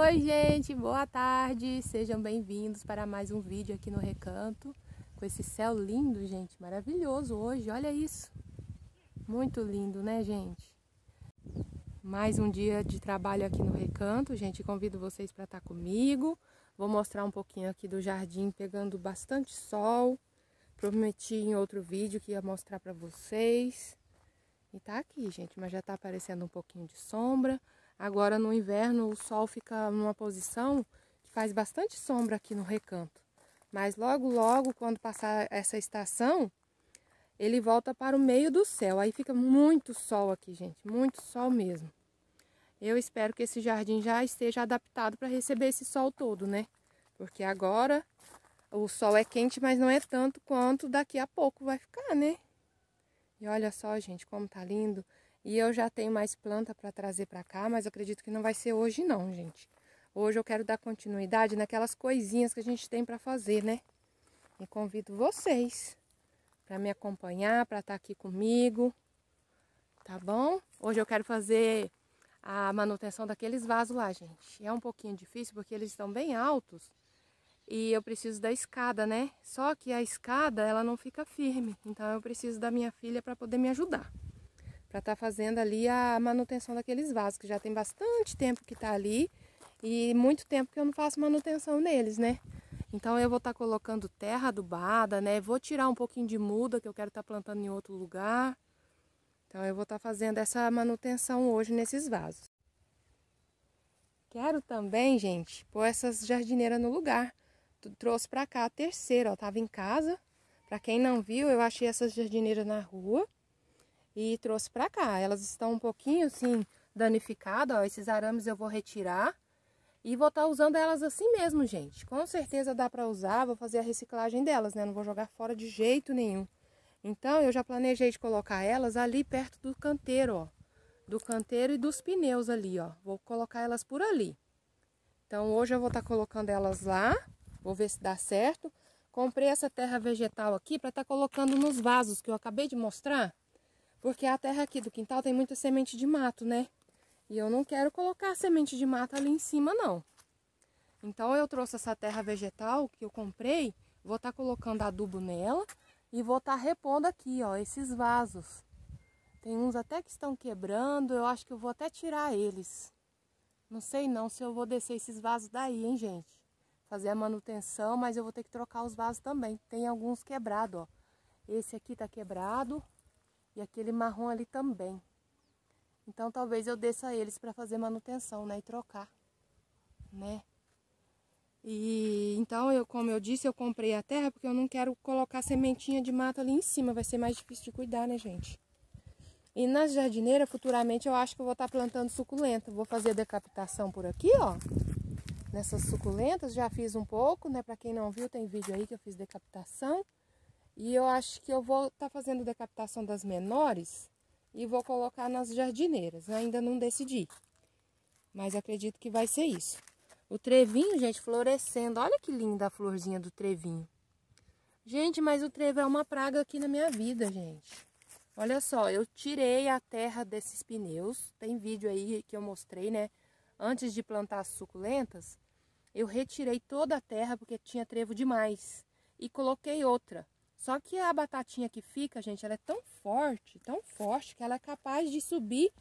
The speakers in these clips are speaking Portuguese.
Oi, gente, boa tarde. Sejam bem-vindos para mais um vídeo aqui no Recanto. Com esse céu lindo, gente, maravilhoso hoje. Olha isso. Muito lindo, né, gente? Mais um dia de trabalho aqui no Recanto, gente. Convido vocês para estar comigo. Vou mostrar um pouquinho aqui do jardim pegando bastante sol. Prometi em outro vídeo que ia mostrar para vocês. E tá aqui, gente, mas já tá aparecendo um pouquinho de sombra. Agora no inverno o sol fica numa posição que faz bastante sombra aqui no recanto. Mas logo, logo, quando passar essa estação, ele volta para o meio do céu. Aí fica muito sol aqui, gente, muito sol mesmo. Eu espero que esse jardim já esteja adaptado para receber esse sol todo, né? Porque agora o sol é quente, mas não é tanto quanto daqui a pouco vai ficar, né? E olha só, gente, como tá lindo. E eu já tenho mais planta para trazer para cá, mas acredito que não vai ser hoje não, gente. Hoje eu quero dar continuidade naquelas coisinhas que a gente tem para fazer, né? E convido vocês para me acompanhar, para estar tá aqui comigo, tá bom? Hoje eu quero fazer a manutenção daqueles vasos lá, gente. É um pouquinho difícil porque eles estão bem altos e eu preciso da escada, né? Só que a escada, ela não fica firme, então eu preciso da minha filha para poder me ajudar para estar tá fazendo ali a manutenção daqueles vasos, que já tem bastante tempo que está ali e muito tempo que eu não faço manutenção neles, né? Então eu vou estar tá colocando terra adubada, né? Vou tirar um pouquinho de muda que eu quero estar tá plantando em outro lugar. Então eu vou estar tá fazendo essa manutenção hoje nesses vasos. Quero também, gente, pôr essas jardineiras no lugar. Trouxe para cá a terceira, ó, tava em casa. Para quem não viu, eu achei essas jardineiras na rua e trouxe para cá. Elas estão um pouquinho assim danificadas, ó, esses arames eu vou retirar e vou estar tá usando elas assim mesmo, gente. Com certeza dá para usar, vou fazer a reciclagem delas, né? Não vou jogar fora de jeito nenhum. Então, eu já planejei de colocar elas ali perto do canteiro, ó. Do canteiro e dos pneus ali, ó. Vou colocar elas por ali. Então, hoje eu vou estar tá colocando elas lá. Vou ver se dá certo. Comprei essa terra vegetal aqui para estar tá colocando nos vasos que eu acabei de mostrar. Porque a terra aqui do quintal tem muita semente de mato, né? E eu não quero colocar semente de mato ali em cima, não. Então eu trouxe essa terra vegetal que eu comprei, vou estar tá colocando adubo nela e vou estar tá repondo aqui, ó, esses vasos. Tem uns até que estão quebrando, eu acho que eu vou até tirar eles. Não sei não se eu vou descer esses vasos daí, hein, gente. Fazer a manutenção, mas eu vou ter que trocar os vasos também. Tem alguns quebrados, ó. Esse aqui tá quebrado, e aquele marrom ali também. Então talvez eu desça eles para fazer manutenção, né? E trocar, né? E então, eu, como eu disse, eu comprei a terra porque eu não quero colocar sementinha de mata ali em cima. Vai ser mais difícil de cuidar, né, gente? E na jardineira, futuramente, eu acho que eu vou estar tá plantando suculenta. Vou fazer decapitação por aqui, ó. Nessas suculentas, já fiz um pouco, né? Pra quem não viu, tem vídeo aí que eu fiz decapitação. E eu acho que eu vou estar tá fazendo decapitação das menores e vou colocar nas jardineiras. Ainda não decidi. Mas acredito que vai ser isso. O trevinho, gente, florescendo. Olha que linda a florzinha do trevinho. Gente, mas o trevo é uma praga aqui na minha vida, gente. Olha só, eu tirei a terra desses pneus. Tem vídeo aí que eu mostrei, né? Antes de plantar as suculentas, eu retirei toda a terra porque tinha trevo demais. E coloquei outra. Só que a batatinha que fica, gente, ela é tão forte, tão forte, que ela é capaz de subir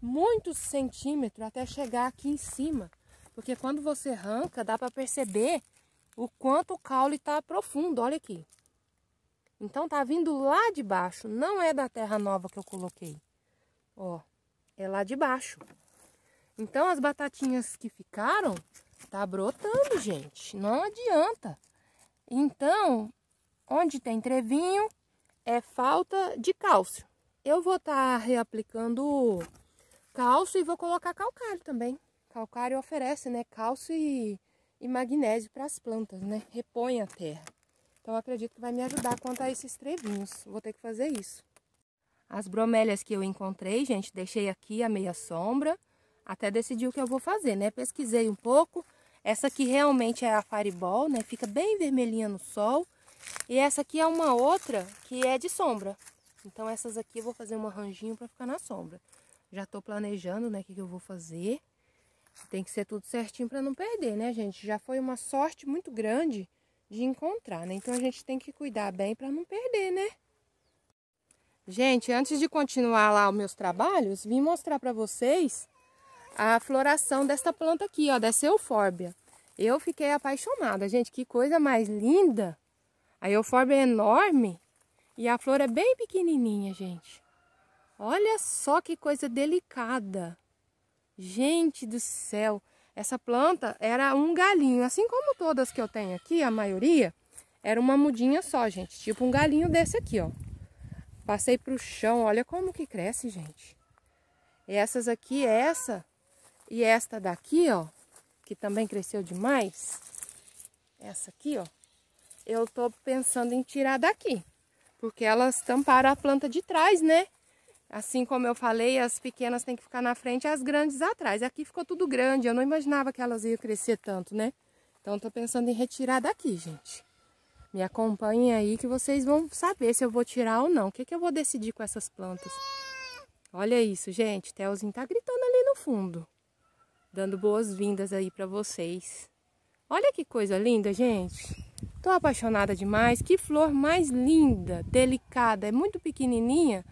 muitos centímetros até chegar aqui em cima. Porque quando você arranca, dá para perceber o quanto o caule está profundo, olha aqui. Então tá vindo lá de baixo, não é da terra nova que eu coloquei. Ó, é lá de baixo. Então as batatinhas que ficaram, tá brotando, gente. Não adianta. Então, Onde tem trevinho, é falta de cálcio. Eu vou estar tá reaplicando cálcio e vou colocar calcário também. Calcário oferece, né, cálcio e, e magnésio para as plantas, né? Repõe a terra. Então acredito que vai me ajudar quanto a esses trevinhos. Vou ter que fazer isso. As bromélias que eu encontrei, gente, deixei aqui a meia sombra. Até decidir o que eu vou fazer, né? Pesquisei um pouco. Essa aqui realmente é a Fireball, né? Fica bem vermelhinha no sol. E essa aqui é uma outra que é de sombra. Então essas aqui eu vou fazer um arranjinho para ficar na sombra. Já tô planejando, né, o que, que eu vou fazer. Tem que ser tudo certinho para não perder, né, gente? Já foi uma sorte muito grande de encontrar, né? Então a gente tem que cuidar bem para não perder, né? Gente, antes de continuar lá os meus trabalhos, vim mostrar para vocês a floração desta planta aqui, ó, dessa eufórbia. Eu fiquei apaixonada, gente, que coisa mais linda. A eufórbia é enorme e a flor é bem pequenininha, gente. Olha só que coisa delicada. Gente do céu, essa planta era um galinho, assim como todas que eu tenho aqui, a maioria, era uma mudinha só, gente, tipo um galinho desse aqui, ó. Passei pro chão, olha como que cresce, gente. Essas aqui, essa e esta daqui, ó, que também cresceu demais. Essa aqui, ó, eu tô pensando em tirar daqui, porque elas tamparam a planta de trás, né? Assim como eu falei, as pequenas têm que ficar na frente as grandes atrás. Aqui ficou tudo grande, eu não imaginava que elas iam crescer tanto, né? Então, tô pensando em retirar daqui, gente. Me acompanhem aí que vocês vão saber se eu vou tirar ou não. O que, que eu vou decidir com essas plantas? Olha isso, gente. Telzinho tá gritando ali no fundo. Dando boas-vindas aí para vocês. Olha que coisa linda, gente. Tô apaixonada demais. Que flor mais linda, delicada. É muito pequenininha,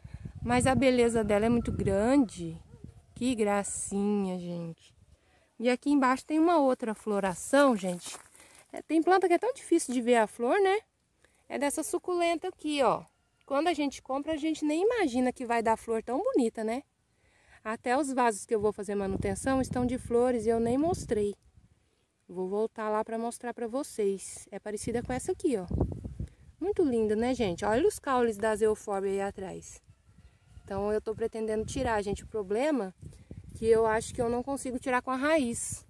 mas a beleza dela é muito grande. Que gracinha, gente. E aqui embaixo tem uma outra floração, gente. É, tem planta que é tão difícil de ver a flor, né? É dessa suculenta aqui, ó. Quando a gente compra, a gente nem imagina que vai dar flor tão bonita, né? Até os vasos que eu vou fazer manutenção estão de flores e eu nem mostrei. Vou voltar lá para mostrar para vocês. É parecida com essa aqui, ó. Muito linda, né, gente? Olha os caules das eufórbia aí atrás. Então eu tô pretendendo tirar, gente. O problema é que eu acho que eu não consigo tirar com a raiz.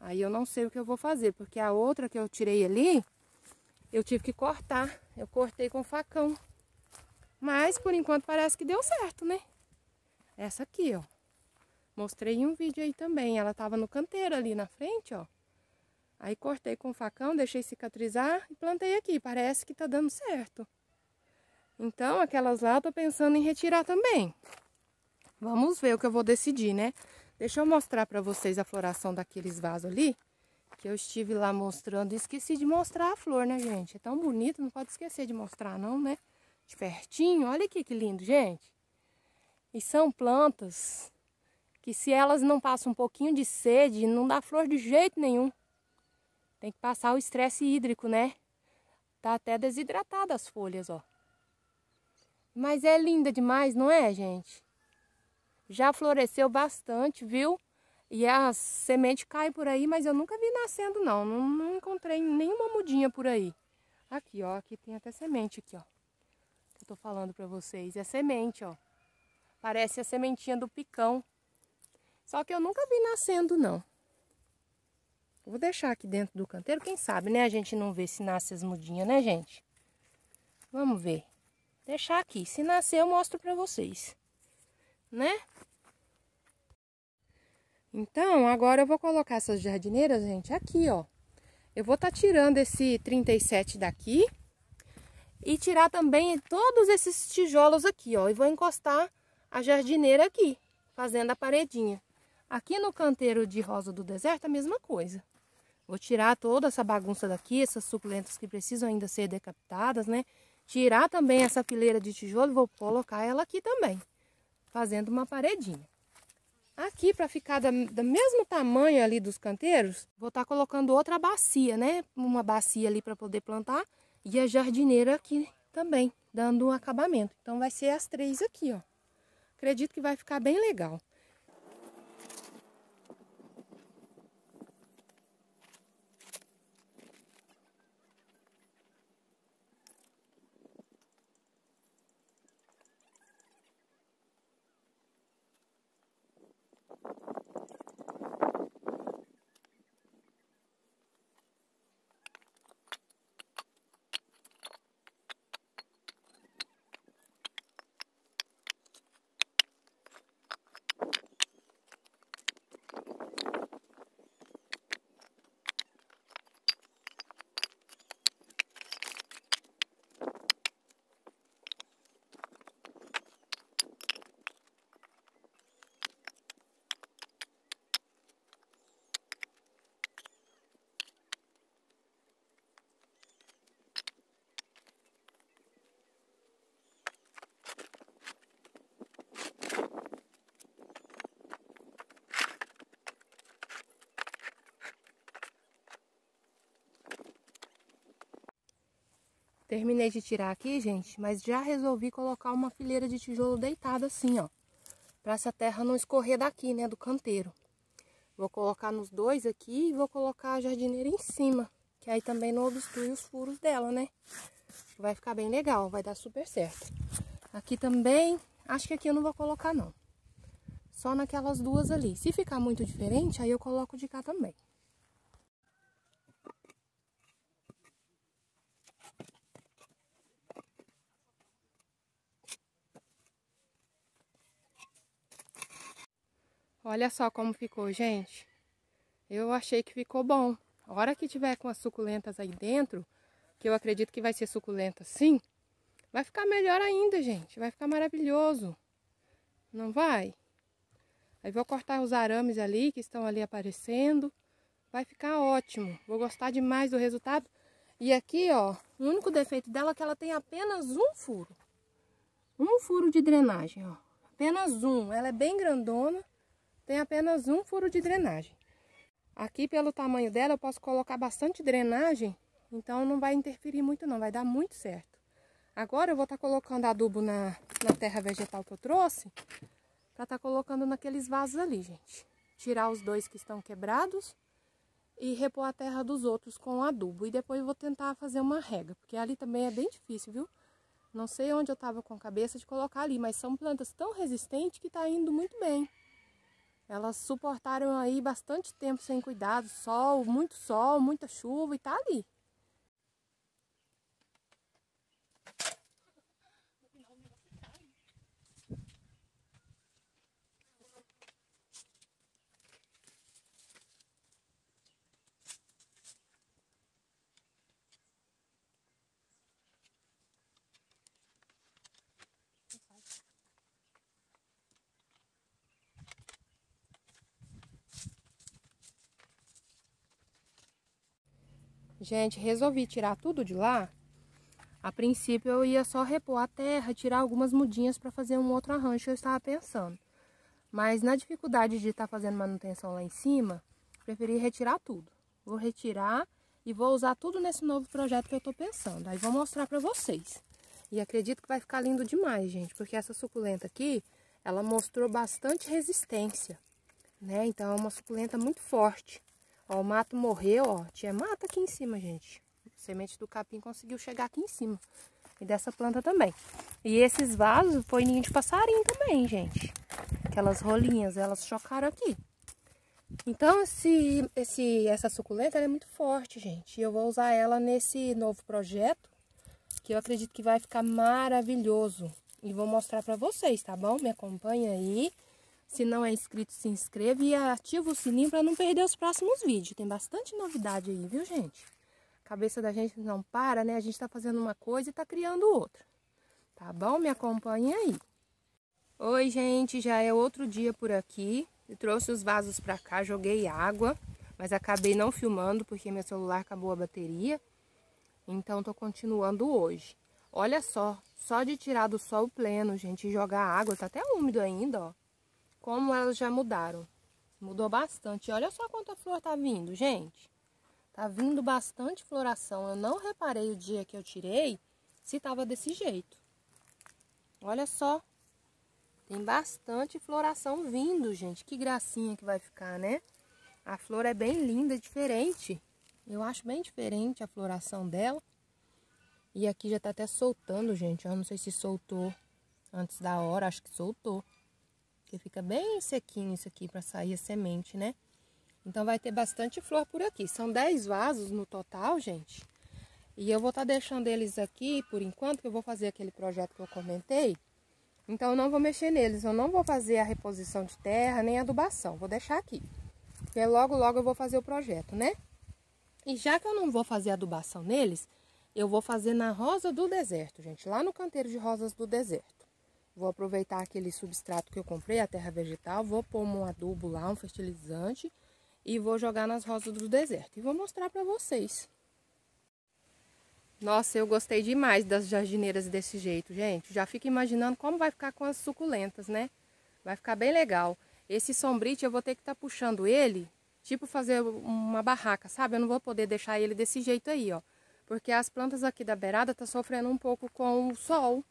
Aí eu não sei o que eu vou fazer, porque a outra que eu tirei ali, eu tive que cortar. Eu cortei com facão. Mas por enquanto parece que deu certo, né? Essa aqui, ó. Mostrei em um vídeo aí também. Ela tava no canteiro ali na frente, ó. Aí cortei com facão, deixei cicatrizar e plantei aqui. Parece que tá dando certo. Então, aquelas lá eu tô pensando em retirar também. Vamos ver o que eu vou decidir, né? Deixa eu mostrar para vocês a floração daqueles vasos ali. Que eu estive lá mostrando e esqueci de mostrar a flor, né, gente? É tão bonito, não pode esquecer de mostrar não, né? De pertinho, olha aqui que lindo, gente. E são plantas que se elas não passam um pouquinho de sede, não dá flor de jeito nenhum. Tem que passar o estresse hídrico, né? Tá até desidratada as folhas, ó. Mas é linda demais, não é, gente? já floresceu bastante, viu? E as sementes caem por aí, mas eu nunca vi nascendo não. Não, não encontrei nenhuma mudinha por aí. Aqui, ó. Aqui tem até semente aqui, ó. Que eu tô falando pra vocês. É semente, ó. Parece a sementinha do picão. Só que eu nunca vi nascendo, não. Vou deixar aqui dentro do canteiro. Quem sabe, né? A gente não vê se nasce as mudinhas, né, gente? Vamos ver. Deixar aqui. Se nascer, eu mostro pra vocês. Né? Então, agora eu vou colocar essas jardineiras, gente, aqui, ó. Eu vou estar tá tirando esse 37 daqui e tirar também todos esses tijolos aqui, ó. E vou encostar a jardineira aqui, fazendo a paredinha. Aqui no canteiro de rosa do deserto, a mesma coisa. Vou tirar toda essa bagunça daqui, essas suculentas que precisam ainda ser decapitadas, né? Tirar também essa fileira de tijolo e vou colocar ela aqui também, fazendo uma paredinha. Aqui, para ficar da, do mesmo tamanho ali dos canteiros, vou estar tá colocando outra bacia, né? Uma bacia ali para poder plantar e a jardineira aqui também, dando um acabamento. Então, vai ser as três aqui, ó. Acredito que vai ficar bem legal. Terminei de tirar aqui, gente, mas já resolvi colocar uma fileira de tijolo deitada assim, ó. Pra essa terra não escorrer daqui, né, do canteiro. Vou colocar nos dois aqui e vou colocar a jardineira em cima. Que aí também não obstrui os furos dela, né? Vai ficar bem legal, vai dar super certo. Aqui também, acho que aqui eu não vou colocar não. Só naquelas duas ali. Se ficar muito diferente, aí eu coloco de cá também. Olha só como ficou, gente. Eu achei que ficou bom. A hora que tiver com as suculentas aí dentro, que eu acredito que vai ser suculenta sim, vai ficar melhor ainda, gente. Vai ficar maravilhoso. Não vai? Aí vou cortar os arames ali, que estão ali aparecendo. Vai ficar ótimo. Vou gostar demais do resultado. E aqui, ó, o único defeito dela é que ela tem apenas um furo. Um furo de drenagem, ó. Apenas um. Ela é bem grandona tem apenas um furo de drenagem. Aqui, pelo tamanho dela, eu posso colocar bastante drenagem, então não vai interferir muito não, vai dar muito certo. Agora eu vou estar tá colocando adubo na, na terra vegetal que eu trouxe, para estar tá colocando naqueles vasos ali, gente. Tirar os dois que estão quebrados e repor a terra dos outros com adubo. E depois eu vou tentar fazer uma rega, porque ali também é bem difícil, viu? Não sei onde eu estava com a cabeça de colocar ali, mas são plantas tão resistentes que está indo muito bem. Elas suportaram aí bastante tempo sem cuidado, sol, muito sol, muita chuva e tá ali. Gente, resolvi tirar tudo de lá. A princípio eu ia só repor a terra, tirar algumas mudinhas para fazer um outro arranjo eu estava pensando. Mas na dificuldade de estar tá fazendo manutenção lá em cima, preferi retirar tudo. Vou retirar e vou usar tudo nesse novo projeto que eu estou pensando. Aí vou mostrar para vocês. E acredito que vai ficar lindo demais, gente, porque essa suculenta aqui, ela mostrou bastante resistência, né? Então é uma suculenta muito forte. Ó, o mato morreu, ó. Tinha mata aqui em cima, gente. A semente do capim conseguiu chegar aqui em cima. E dessa planta também. E esses vasos foi ninho de passarinho também, gente. Aquelas rolinhas, elas chocaram aqui. Então, esse, esse, essa suculenta é muito forte, gente. E eu vou usar ela nesse novo projeto, que eu acredito que vai ficar maravilhoso. E vou mostrar pra vocês, tá bom? Me acompanha aí. Se não é inscrito, se inscreva e ativa o sininho para não perder os próximos vídeos. Tem bastante novidade aí, viu, gente? A cabeça da gente não para, né? A gente tá fazendo uma coisa e tá criando outra. Tá bom? Me acompanhe aí. Oi, gente. Já é outro dia por aqui. Eu trouxe os vasos para cá, joguei água. Mas acabei não filmando porque meu celular acabou a bateria. Então, tô continuando hoje. Olha só, só de tirar do sol pleno, gente, e jogar água, tá até úmido ainda, ó como elas já mudaram. Mudou bastante. Olha só quanta flor tá vindo, gente. Tá vindo bastante floração. Eu não reparei o dia que eu tirei se tava desse jeito. Olha só. Tem bastante floração vindo, gente. Que gracinha que vai ficar, né? A flor é bem linda, diferente. Eu acho bem diferente a floração dela. E aqui já tá até soltando, gente. Eu não sei se soltou antes da hora. Acho que soltou. Porque fica bem sequinho isso aqui para sair a semente, né? Então vai ter bastante flor por aqui. São 10 vasos no total, gente. E eu vou estar tá deixando eles aqui por enquanto, que eu vou fazer aquele projeto que eu comentei. Então eu não vou mexer neles, eu não vou fazer a reposição de terra, nem adubação. Vou deixar aqui. Porque logo, logo eu vou fazer o projeto, né? E já que eu não vou fazer adubação neles, eu vou fazer na rosa do deserto, gente. Lá no canteiro de rosas do deserto. Vou aproveitar aquele substrato que eu comprei, a terra vegetal, vou pôr um adubo lá, um fertilizante e vou jogar nas rosas do deserto. E vou mostrar para vocês. Nossa, eu gostei demais das jardineiras desse jeito, gente. Já fico imaginando como vai ficar com as suculentas, né? Vai ficar bem legal. Esse sombrite eu vou ter que estar tá puxando ele, tipo fazer uma barraca, sabe? Eu não vou poder deixar ele desse jeito aí, ó. Porque as plantas aqui da beirada tá sofrendo um pouco com o sol,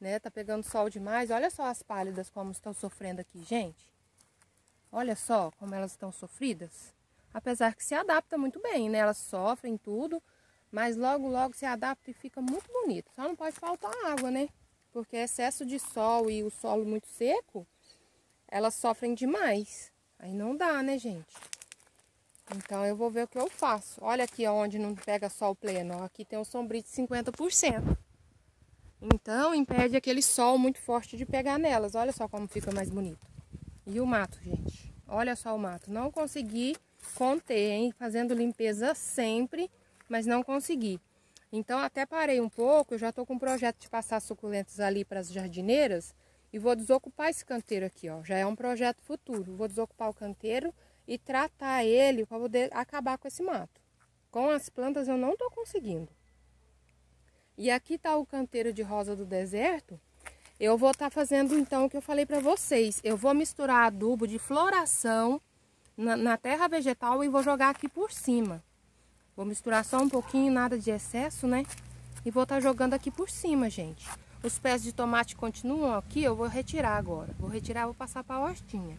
né? Tá pegando sol demais. Olha só as pálidas como estão sofrendo aqui, gente. Olha só como elas estão sofridas. Apesar que se adapta muito bem, né? Elas sofrem tudo, mas logo, logo se adapta e fica muito bonito. Só não pode faltar água, né? Porque excesso de sol e o solo muito seco, elas sofrem demais. Aí não dá, né, gente? Então eu vou ver o que eu faço. Olha aqui onde não pega sol pleno. Aqui tem um sombrio de 50%. Então impede aquele sol muito forte de pegar nelas. Olha só como fica mais bonito. E o mato, gente. Olha só o mato. Não consegui conter, hein? Fazendo limpeza sempre, mas não consegui. Então até parei um pouco. Eu já tô com um projeto de passar suculentas ali para as jardineiras. E vou desocupar esse canteiro aqui, ó. Já é um projeto futuro. Vou desocupar o canteiro e tratar ele para poder acabar com esse mato. Com as plantas eu não estou conseguindo. E aqui está o canteiro de rosa do deserto. Eu vou estar tá fazendo então o que eu falei para vocês. Eu vou misturar adubo de floração na, na terra vegetal e vou jogar aqui por cima. Vou misturar só um pouquinho, nada de excesso, né? E vou estar tá jogando aqui por cima, gente. Os pés de tomate continuam aqui, eu vou retirar agora. Vou retirar, vou passar para a hortinha.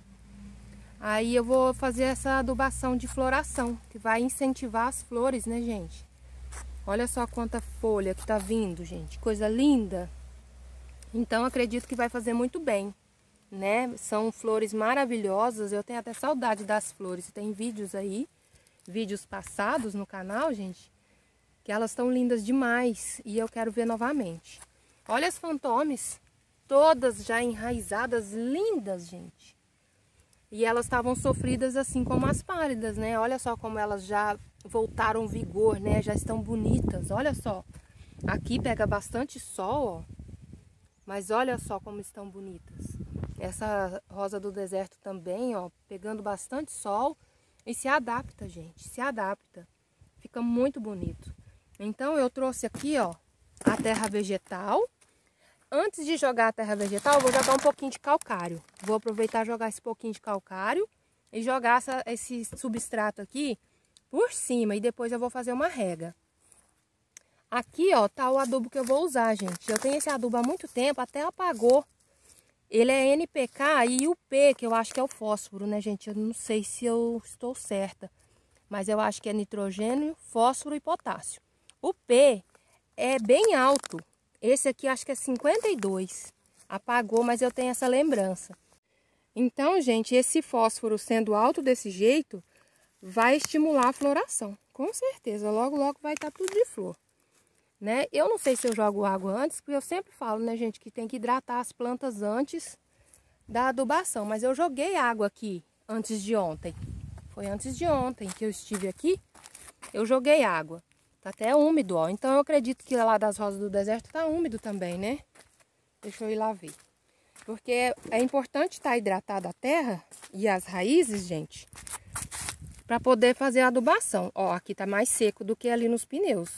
Aí eu vou fazer essa adubação de floração, que vai incentivar as flores, né, gente? Olha só quanta folha que tá vindo, gente. Coisa linda. Então, acredito que vai fazer muito bem, né? São flores maravilhosas. Eu tenho até saudade das flores. Tem vídeos aí, vídeos passados no canal, gente, que elas estão lindas demais. E eu quero ver novamente. Olha as fantomes, todas já enraizadas, lindas, gente. E elas estavam sofridas assim como as pálidas, né? Olha só como elas já voltaram vigor, né? Já estão bonitas, olha só. Aqui pega bastante sol, ó. Mas olha só como estão bonitas. Essa rosa do deserto também, ó, pegando bastante sol e se adapta, gente, se adapta. Fica muito bonito. Então eu trouxe aqui, ó, a terra vegetal Antes de jogar a terra vegetal, eu vou jogar um pouquinho de calcário. Vou aproveitar jogar esse pouquinho de calcário e jogar essa, esse substrato aqui por cima. E depois eu vou fazer uma rega. Aqui, ó, tá o adubo que eu vou usar, gente. Eu tenho esse adubo há muito tempo, até apagou. Ele é NPK e o P, que eu acho que é o fósforo, né, gente? Eu não sei se eu estou certa. Mas eu acho que é nitrogênio, fósforo e potássio. O P é bem alto. Esse aqui acho que é 52. Apagou, mas eu tenho essa lembrança. Então, gente, esse fósforo sendo alto desse jeito, vai estimular a floração. Com certeza, logo, logo vai estar tá tudo de flor. Né? Eu não sei se eu jogo água antes, porque eu sempre falo, né, gente, que tem que hidratar as plantas antes da adubação. Mas eu joguei água aqui antes de ontem. Foi antes de ontem que eu estive aqui, eu joguei água. Tá até úmido, ó. Então eu acredito que lá das rosas do deserto tá úmido também, né? Deixa eu ir lá ver. Porque é importante estar tá hidratada a terra e as raízes, gente, para poder fazer a adubação. Ó, aqui tá mais seco do que ali nos pneus.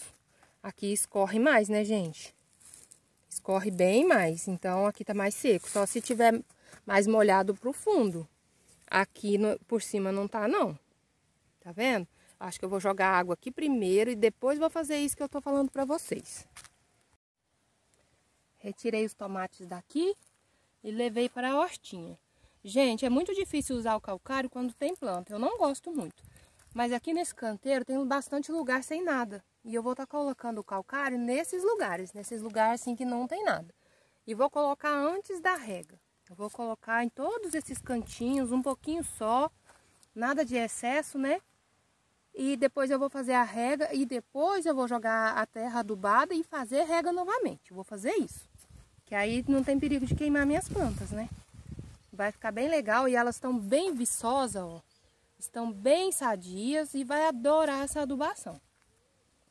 Aqui escorre mais, né, gente? Escorre bem mais, então aqui tá mais seco. Só se tiver mais molhado pro fundo. Aqui no, por cima não tá, não. Tá vendo? Acho que eu vou jogar água aqui primeiro e depois vou fazer isso que eu tô falando para vocês. Retirei os tomates daqui e levei para a hortinha. Gente, é muito difícil usar o calcário quando tem planta. Eu não gosto muito. Mas aqui nesse canteiro tem bastante lugar sem nada. E eu vou estar tá colocando o calcário nesses lugares. Nesses lugares assim que não tem nada. E vou colocar antes da rega. Eu vou colocar em todos esses cantinhos, um pouquinho só. Nada de excesso, né? E depois eu vou fazer a rega e depois eu vou jogar a terra adubada e fazer rega novamente. vou fazer isso. Que aí não tem perigo de queimar minhas plantas, né? Vai ficar bem legal e elas estão bem viçosas, ó. Estão bem sadias e vai adorar essa adubação.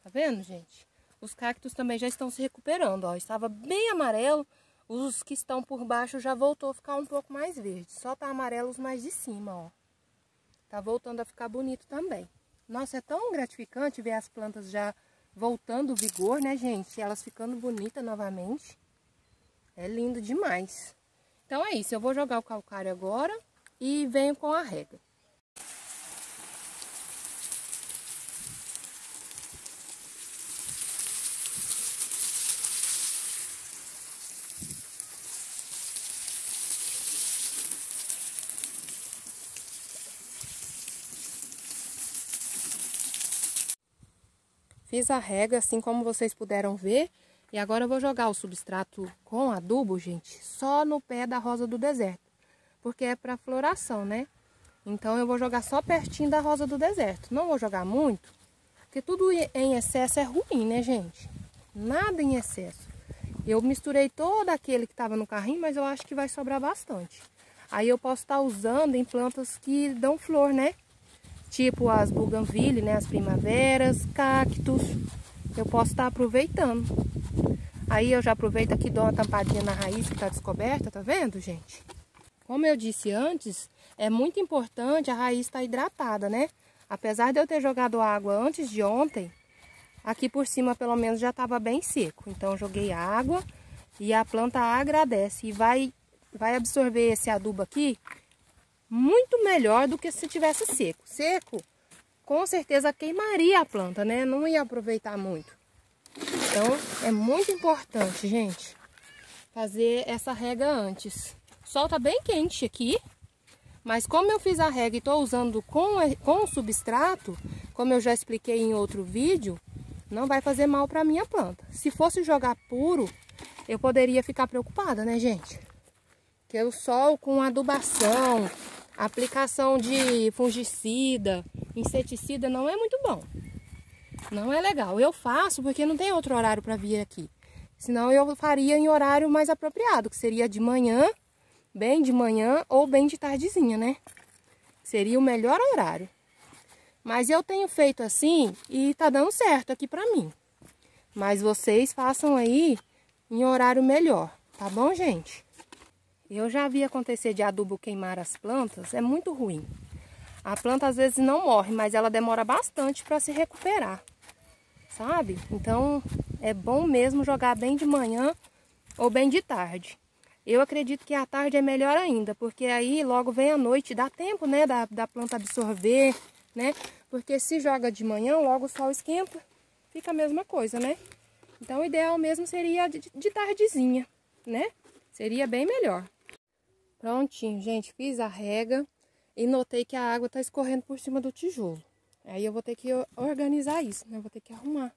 Tá vendo, gente? Os cactos também já estão se recuperando, ó. Estava bem amarelo, os que estão por baixo já voltou a ficar um pouco mais verde. Só tá amarelo os mais de cima, ó. Tá voltando a ficar bonito também. Nossa, é tão gratificante ver as plantas já voltando o vigor, né, gente? Elas ficando bonitas novamente. É lindo demais. Então é isso, eu vou jogar o calcário agora e venho com a rega. Fiz a rega, assim como vocês puderam ver, e agora eu vou jogar o substrato com adubo, gente, só no pé da rosa do deserto. Porque é para floração, né? Então eu vou jogar só pertinho da rosa do deserto. Não vou jogar muito, porque tudo em excesso é ruim, né, gente? Nada em excesso. Eu misturei todo aquele que estava no carrinho, mas eu acho que vai sobrar bastante. Aí eu posso estar tá usando em plantas que dão flor, né? Tipo as bougainville, né? As primaveras, cactos. Eu posso estar tá aproveitando. Aí eu já aproveito aqui dou uma tampadinha na raiz que está descoberta, tá vendo, gente? Como eu disse antes, é muito importante a raiz estar tá hidratada, né? Apesar de eu ter jogado água antes de ontem, aqui por cima pelo menos já estava bem seco. Então joguei água e a planta agradece e vai, vai absorver esse adubo aqui muito melhor do que se tivesse seco. Seco, com certeza queimaria a planta, né? Não ia aproveitar muito. Então, é muito importante, gente, fazer essa rega antes. O sol tá bem quente aqui, mas como eu fiz a rega e estou usando com, com o substrato, como eu já expliquei em outro vídeo, não vai fazer mal para minha planta. Se fosse jogar puro, eu poderia ficar preocupada, né, gente? Porque o sol com adubação, aplicação de fungicida, inseticida não é muito bom. Não é legal. Eu faço porque não tem outro horário para vir aqui. Senão eu faria em horário mais apropriado, que seria de manhã, bem de manhã ou bem de tardezinha, né? Seria o melhor horário. Mas eu tenho feito assim e tá dando certo aqui pra mim. Mas vocês façam aí em horário melhor, tá bom, gente? Eu já vi acontecer de adubo queimar as plantas, é muito ruim. A planta às vezes não morre, mas ela demora bastante para se recuperar, sabe? Então é bom mesmo jogar bem de manhã ou bem de tarde. Eu acredito que a tarde é melhor ainda, porque aí logo vem a noite, dá tempo, né, da, da planta absorver, né? Porque se joga de manhã, logo o sol esquenta, fica a mesma coisa, né? Então o ideal mesmo seria de, de tardezinha, né? Seria bem melhor. Prontinho, gente, fiz a rega e notei que a água tá escorrendo por cima do tijolo. Aí eu vou ter que organizar isso, né? Vou ter que arrumar.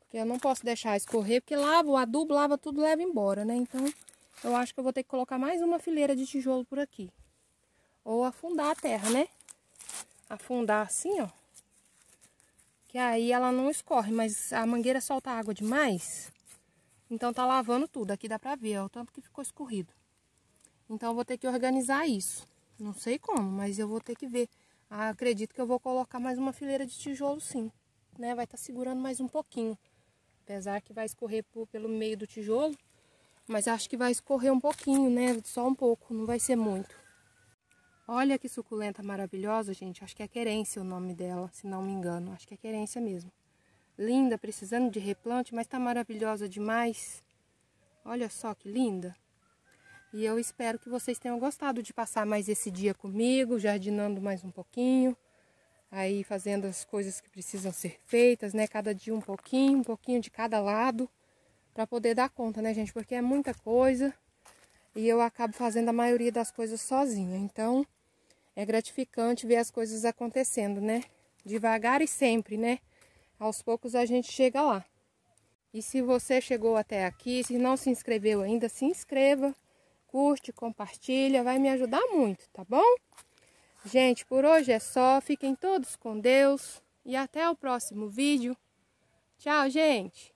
Porque eu não posso deixar escorrer, porque lava o adubo, lava tudo, leva embora, né? Então, eu acho que eu vou ter que colocar mais uma fileira de tijolo por aqui. Ou afundar a terra, né? Afundar assim, ó. Que aí ela não escorre, mas a mangueira solta água demais. Então tá lavando tudo. Aqui dá pra ver, ó, o tanto que ficou escorrido. Então eu vou ter que organizar isso. Não sei como, mas eu vou ter que ver. Ah, acredito que eu vou colocar mais uma fileira de tijolo sim. Né? Vai estar tá segurando mais um pouquinho. Apesar que vai escorrer por, pelo meio do tijolo. Mas acho que vai escorrer um pouquinho, né? Só um pouco, não vai ser muito. Olha que suculenta maravilhosa, gente. Acho que é querência o nome dela, se não me engano. Acho que é querência mesmo. Linda, precisando de replante, mas tá maravilhosa demais. Olha só que linda. E eu espero que vocês tenham gostado de passar mais esse dia comigo, jardinando mais um pouquinho, aí fazendo as coisas que precisam ser feitas, né? Cada dia um pouquinho, um pouquinho de cada lado, para poder dar conta, né, gente? Porque é muita coisa e eu acabo fazendo a maioria das coisas sozinha. Então, é gratificante ver as coisas acontecendo, né? Devagar e sempre, né? Aos poucos a gente chega lá. E se você chegou até aqui, se não se inscreveu ainda, se inscreva curte, compartilha, vai me ajudar muito, tá bom? Gente, por hoje é só. Fiquem todos com Deus e até o próximo vídeo. Tchau, gente!